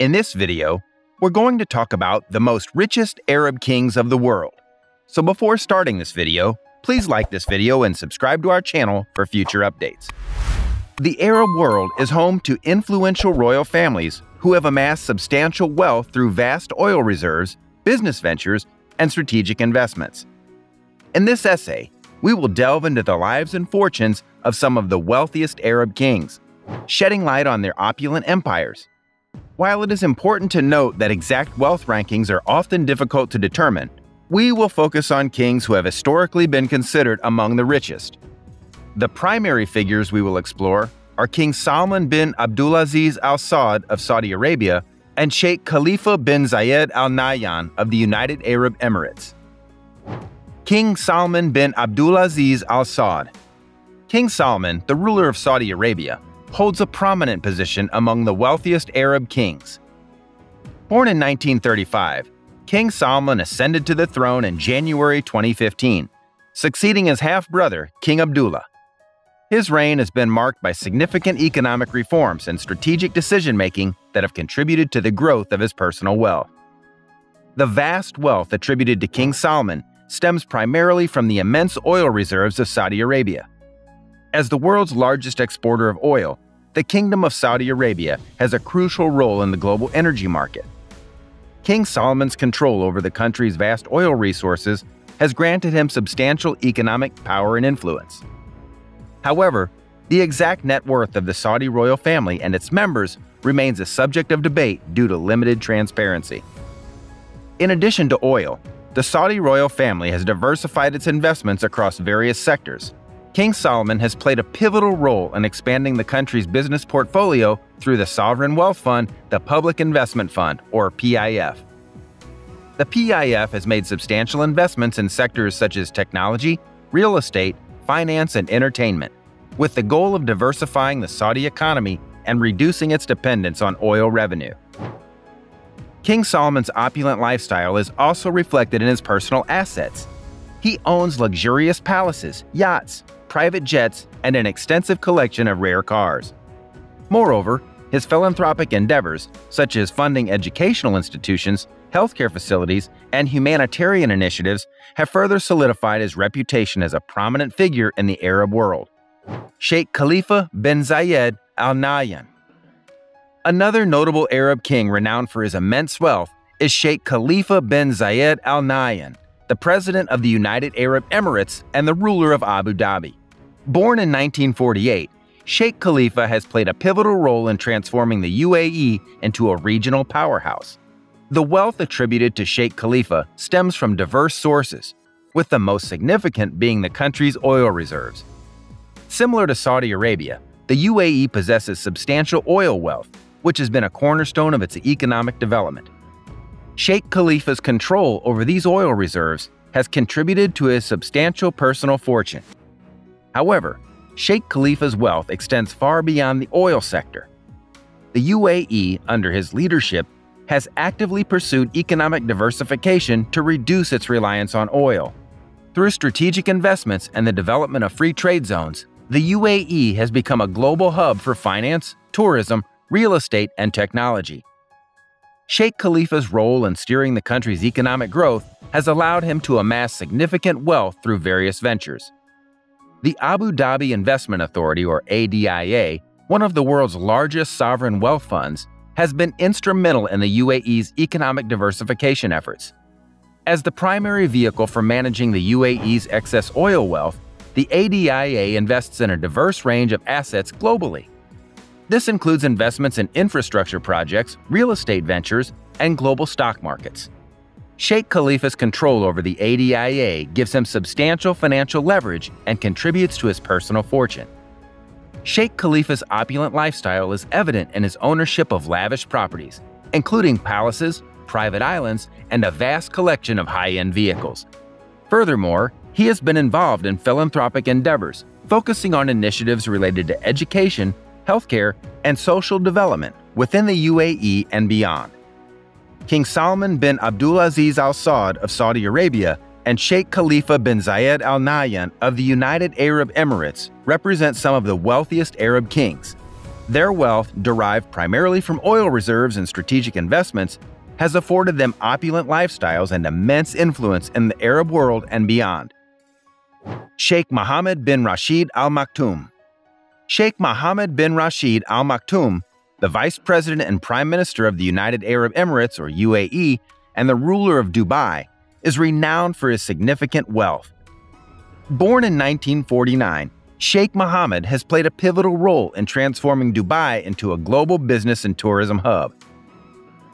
In this video, we're going to talk about the most richest Arab kings of the world. So before starting this video, please like this video and subscribe to our channel for future updates. The Arab world is home to influential royal families who have amassed substantial wealth through vast oil reserves, business ventures, and strategic investments. In this essay, we will delve into the lives and fortunes of some of the wealthiest Arab kings, shedding light on their opulent empires. While it is important to note that exact wealth rankings are often difficult to determine, we will focus on kings who have historically been considered among the richest. The primary figures we will explore are King Salman bin Abdulaziz Al Saud of Saudi Arabia and Sheikh Khalifa bin Zayed Al Nahyan of the United Arab Emirates. King Salman bin Abdulaziz Al Saud King Salman, the ruler of Saudi Arabia, holds a prominent position among the wealthiest Arab kings. Born in 1935, King Salman ascended to the throne in January 2015, succeeding his half brother, King Abdullah. His reign has been marked by significant economic reforms and strategic decision making that have contributed to the growth of his personal wealth. The vast wealth attributed to King Salman stems primarily from the immense oil reserves of Saudi Arabia. As the world's largest exporter of oil, the Kingdom of Saudi Arabia has a crucial role in the global energy market. King Salman's control over the country's vast oil resources has granted him substantial economic power and influence. However, the exact net worth of the Saudi royal family and its members remains a subject of debate due to limited transparency. In addition to oil, the Saudi royal family has diversified its investments across various sectors. King Salman has played a pivotal role in expanding the country's business portfolio through the Sovereign Wealth Fund, the Public Investment Fund, or PIF. The PIF has made substantial investments in sectors such as technology, real estate, finance, and entertainment, with the goal of diversifying the Saudi economy and reducing its dependence on oil revenue. King Salman's opulent lifestyle is also reflected in his personal assets. He owns luxurious palaces, yachts, private jets, and an extensive collection of rare cars. Moreover, his philanthropic endeavors, such as funding educational institutions, healthcare facilities, and humanitarian initiatives, have further solidified his reputation as a prominent figure in the Arab world. Sheikh Khalifa bin Zayed Al Nahyan. Another notable Arab king renowned for his immense wealth is Sheikh Khalifa bin Zayed Al Nahyan, the president of the United Arab Emirates and the ruler of Abu Dhabi. Born in 1948, Sheikh Khalifa has played a pivotal role in transforming the UAE into a regional powerhouse. The wealth attributed to Sheikh Khalifa stems from diverse sources, with the most significant being the country's oil reserves. Similar to Saudi Arabia, the UAE possesses substantial oil wealth, which has been a cornerstone of its economic development. Sheikh Khalifa's control over these oil reserves has contributed to his substantial personal fortune. However, Sheikh Khalifa's wealth extends far beyond the oil sector. The UAE, under his leadership, has actively pursued economic diversification to reduce its reliance on oil. Through strategic investments and the development of free trade zones, the UAE has become a global hub for finance, tourism, real estate, and technology. Sheikh Khalifa's role in steering the country's economic growth has allowed him to amass significant wealth through various ventures. The Abu Dhabi Investment Authority, or ADIA, one of the world's largest sovereign wealth funds, has been instrumental in the UAE's economic diversification efforts. As the primary vehicle for managing the UAE's excess oil wealth, the ADIA invests in a diverse range of assets globally. This includes investments in infrastructure projects, real estate ventures, and global stock markets. Sheikh Khalifa's control over the ADIA gives him substantial financial leverage and contributes to his personal fortune. Sheikh Khalifa's opulent lifestyle is evident in his ownership of lavish properties, including palaces, private islands, and a vast collection of high-end vehicles. Furthermore, he has been involved in philanthropic endeavors, focusing on initiatives related to education, healthcare, and social development within the UAE and beyond. King Salman bin Abdulaziz Al Saud of Saudi Arabia and Sheikh Khalifa bin Zayed Al Nahyan of the United Arab Emirates represent some of the wealthiest Arab kings. Their wealth, derived primarily from oil reserves and strategic investments, has afforded them opulent lifestyles and immense influence in the Arab world and beyond. Sheikh Mohammed bin Rashid Al Maktoum Sheikh Mohammed bin Rashid Al Maktoum, the Vice President and Prime Minister of the United Arab Emirates or UAE and the ruler of Dubai, is renowned for his significant wealth. Born in 1949, Sheikh Mohammed has played a pivotal role in transforming Dubai into a global business and tourism hub.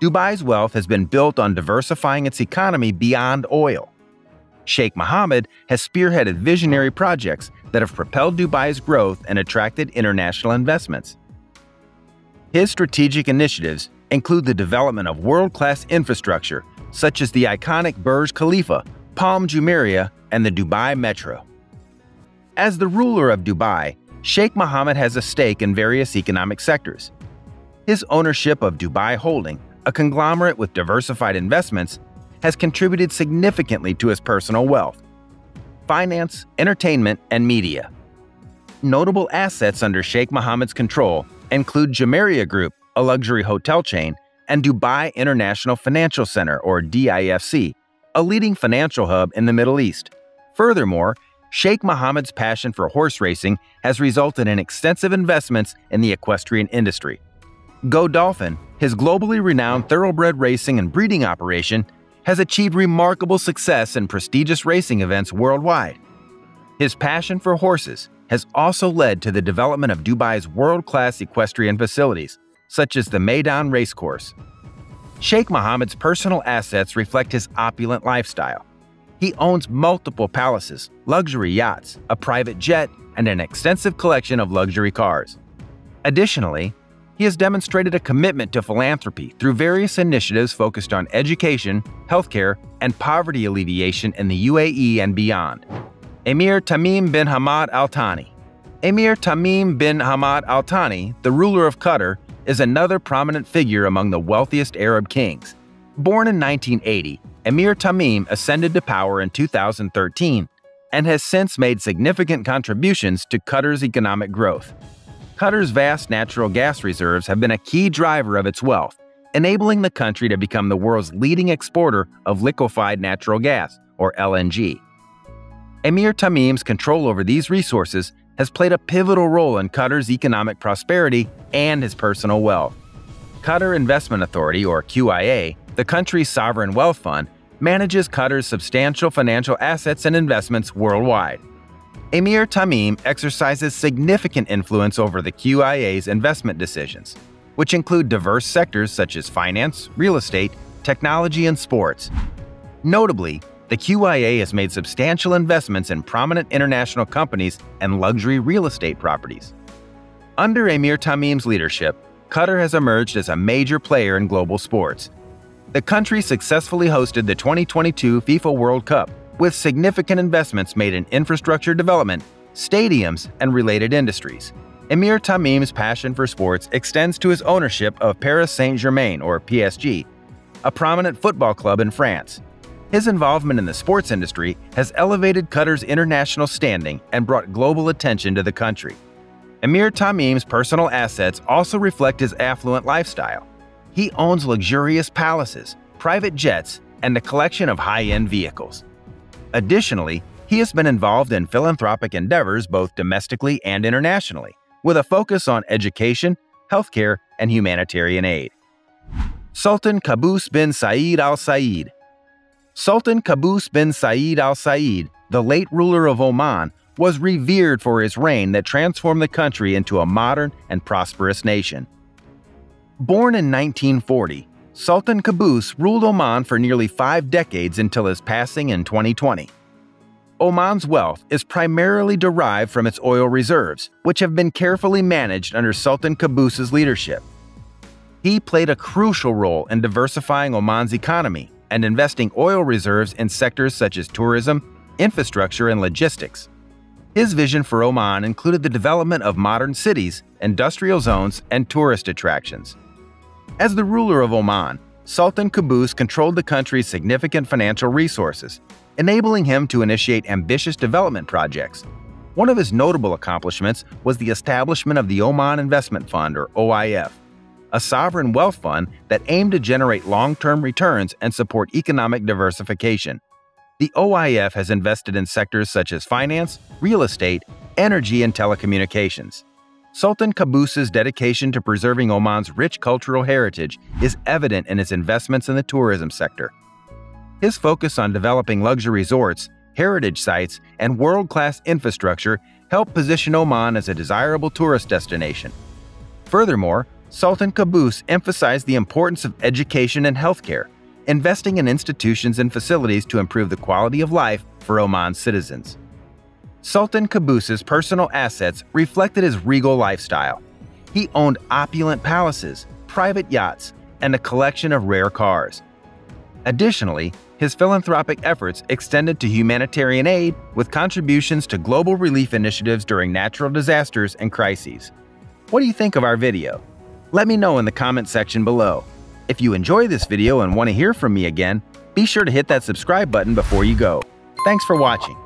Dubai's wealth has been built on diversifying its economy beyond oil. Sheikh Mohammed has spearheaded visionary projects that have propelled Dubai's growth and attracted international investments. His strategic initiatives include the development of world-class infrastructure such as the iconic Burj Khalifa, Palm Jumeirah, and the Dubai Metro. As the ruler of Dubai, Sheikh Mohammed has a stake in various economic sectors. His ownership of Dubai Holding, a conglomerate with diversified investments, has contributed significantly to his personal wealth. Finance, entertainment, and media. Notable assets under Sheikh Mohammed's control include Jumeirah Group, a luxury hotel chain, and Dubai International Financial Center, or DIFC, a leading financial hub in the Middle East. Furthermore, Sheikh Mohammed's passion for horse racing has resulted in extensive investments in the equestrian industry. Godolphin, his globally renowned thoroughbred racing and breeding operation, has achieved remarkable success in prestigious racing events worldwide. His passion for horses has also led to the development of Dubai's world-class equestrian facilities, such as the Meydan Racecourse. Sheikh Mohammed's personal assets reflect his opulent lifestyle. He owns multiple palaces, luxury yachts, a private jet, and an extensive collection of luxury cars. Additionally, he has demonstrated a commitment to philanthropy through various initiatives focused on education, healthcare, and poverty alleviation in the UAE and beyond. Emir Tamim bin Hamad Al Thani Emir Tamim bin Hamad Al Thani, the ruler of Qatar, is another prominent figure among the wealthiest Arab kings. Born in 1980, Emir Tamim ascended to power in 2013 and has since made significant contributions to Qatar's economic growth. Qatar's vast natural gas reserves have been a key driver of its wealth, enabling the country to become the world's leading exporter of liquefied natural gas, or LNG. Emir Tamim's control over these resources has played a pivotal role in Qatar's economic prosperity and his personal wealth. Qatar Investment Authority, or QIA, the country's sovereign wealth fund, manages Qatar's substantial financial assets and investments worldwide. Emir Tamim exercises significant influence over the QIA's investment decisions, which include diverse sectors such as finance, real estate, technology, and sports. Notably, the QIA has made substantial investments in prominent international companies and luxury real estate properties. Under Emir Tamim's leadership, Qatar has emerged as a major player in global sports, the country successfully hosted the 2022 FIFA World Cup, with significant investments made in infrastructure development, stadiums, and related industries. Emir Tamim's passion for sports extends to his ownership of Paris Saint-Germain, or PSG, a prominent football club in France. His involvement in the sports industry has elevated Qatar's international standing and brought global attention to the country. Emir Tamim's personal assets also reflect his affluent lifestyle. He owns luxurious palaces, private jets, and a collection of high-end vehicles. Additionally, he has been involved in philanthropic endeavors both domestically and internationally, with a focus on education, healthcare, and humanitarian aid. Sultan Qaboos bin Said Al Said Sultan Qaboos bin Said Al Said, the late ruler of Oman, was revered for his reign that transformed the country into a modern and prosperous nation. Born in 1940, Sultan Qaboos ruled Oman for nearly five decades until his passing in 2020. Oman's wealth is primarily derived from its oil reserves, which have been carefully managed under Sultan Qaboos's leadership. He played a crucial role in diversifying Oman's economy and investing oil reserves in sectors such as tourism, infrastructure, and logistics. His vision for Oman included the development of modern cities, industrial zones, and tourist attractions. As the ruler of Oman, Sultan Qaboos controlled the country's significant financial resources, enabling him to initiate ambitious development projects. One of his notable accomplishments was the establishment of the Oman Investment Fund, or OIF, a sovereign wealth fund that aimed to generate long-term returns and support economic diversification. The OIF has invested in sectors such as finance, real estate, energy, and telecommunications. Sultan Qaboos's dedication to preserving Oman's rich cultural heritage is evident in his investments in the tourism sector. His focus on developing luxury resorts, heritage sites, and world-class infrastructure helped position Oman as a desirable tourist destination. Furthermore, Sultan Qaboos emphasized the importance of education and healthcare, investing in institutions and facilities to improve the quality of life for Oman's citizens. Sultan Qaboos's personal assets reflected his regal lifestyle. He owned opulent palaces, private yachts, and a collection of rare cars. Additionally, his philanthropic efforts extended to humanitarian aid with contributions to global relief initiatives during natural disasters and crises. What do you think of our video? Let me know in the comment section below. If you enjoy this video and want to hear from me again, be sure to hit that subscribe button before you go. Thanks for watching.